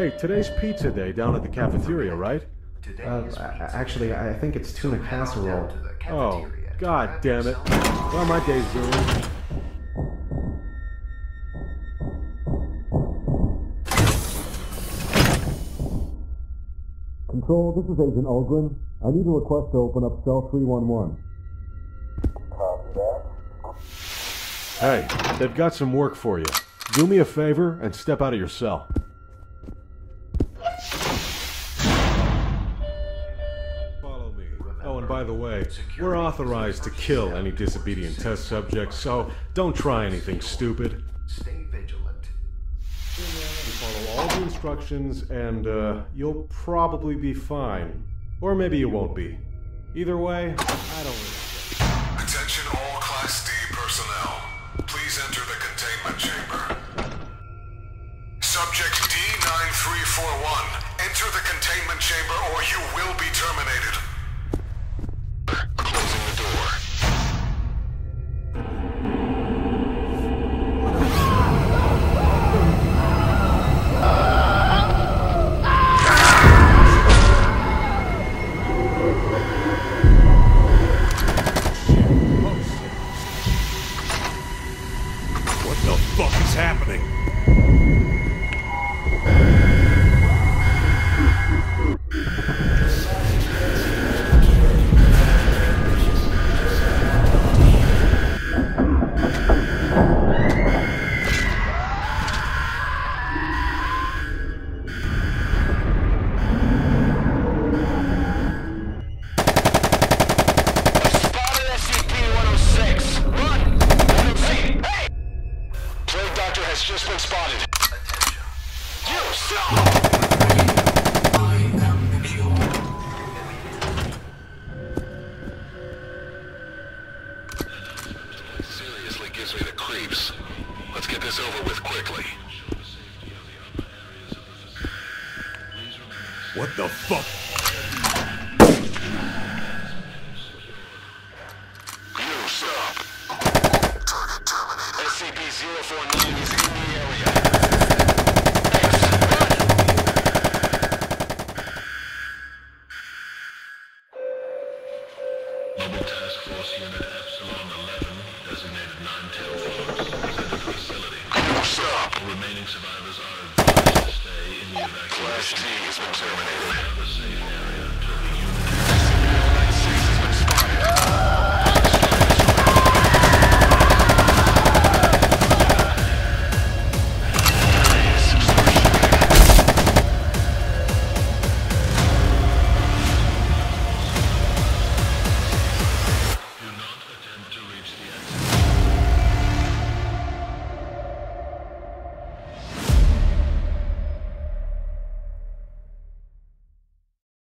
Hey, today's pizza day down at the cafeteria, right? Uh, actually, I think it's tuna casserole. Oh, god damn it. Well, my day's ruined. Control, this is Agent Ulgrin. I need a request to open up cell 311. Hey, they've got some work for you. Do me a favor and step out of your cell. By the way, we're authorized to kill any disobedient test subjects, so don't try anything stupid. Stay vigilant. You follow all the instructions, and uh, you'll probably be fine. Or maybe you won't be. Either way, I don't really Attention all Class D personnel. Please enter the containment chamber. Subject D9341, enter the containment chamber or you will be terminated. Happening? Spotted. Attention. You stop! Seriously gives me the creeps. Let's get this over with quickly. What the fuck? You stop. Target terminated. SCP-049 is in the area. Mobile Task Force Unit Epsilon 11, designated Nine-Tailed Fox, is in the facility. All remaining survivors are advised to stay in the evacuation. Class T has been terminated.